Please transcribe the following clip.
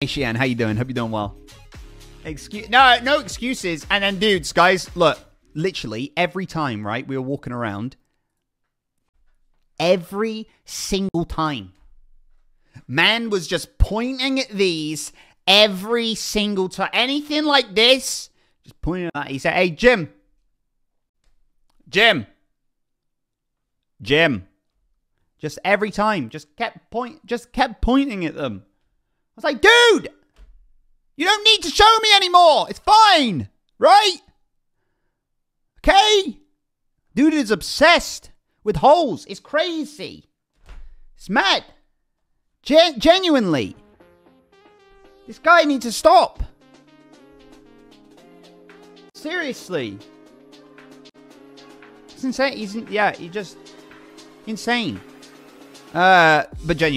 Hey Shian, how you doing? Hope you're doing well. Excuse no, no excuses. And then, dudes, guys, look, literally every time, right? We were walking around. Every single time, man was just pointing at these every single time. Anything like this, just pointing at. He said, "Hey, Jim, Jim, Jim." Just every time, just kept point, just kept pointing at them. Was like, dude, you don't need to show me anymore. It's fine, right? Okay? Dude is obsessed with holes. It's crazy. It's mad. Gen- genuinely. This guy needs to stop. Seriously. It's insane. He's, yeah, he just insane. Uh, but genuinely.